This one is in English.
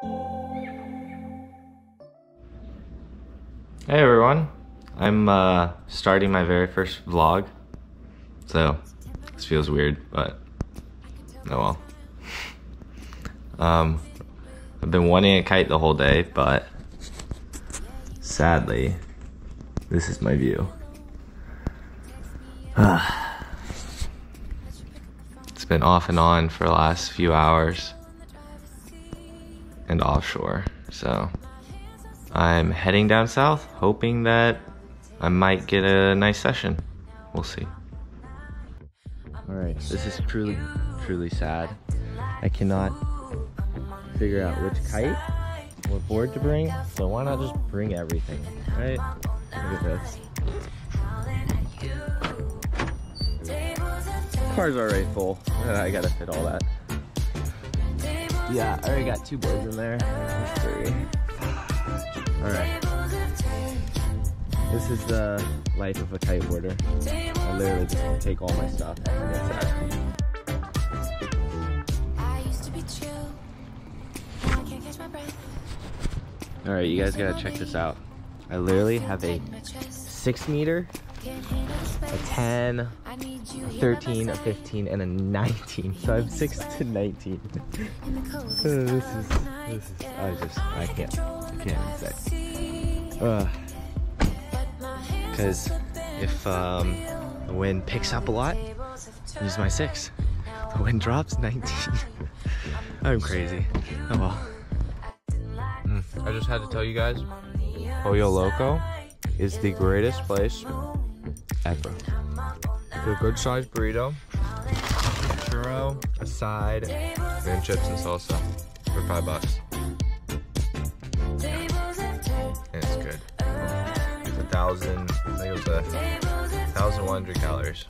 Hey everyone, I'm uh, starting my very first vlog, so this feels weird, but oh well. Um, I've been wanting a kite the whole day, but sadly, this is my view. it's been off and on for the last few hours and offshore, so I'm heading down south, hoping that I might get a nice session. We'll see. Alright, this is truly, truly sad. I cannot figure out which kite, what board to bring, so why not just bring everything, right? Look at this. Car's already full. I gotta fit all that. Yeah, I already got two boards in there. Three. Alright. This is the life of a kiteboarder. I literally just take all my stuff and that's it. Alright, you guys gotta check this out. I literally have a 6 meter, a 10, a 13, a 15, and a 19. So I'm 6 to 19. this is, this is, I just, I can't, I can't even say. Because if um, the wind picks up a lot, use my 6. The wind drops, 19. I'm crazy. Oh well. I just had to tell you guys, Pollo Loco is the greatest place ever. A good sized burrito, churro, a side, and chips and salsa for five bucks. And it's good. It's a thousand, I think it was a thousand one hundred calories.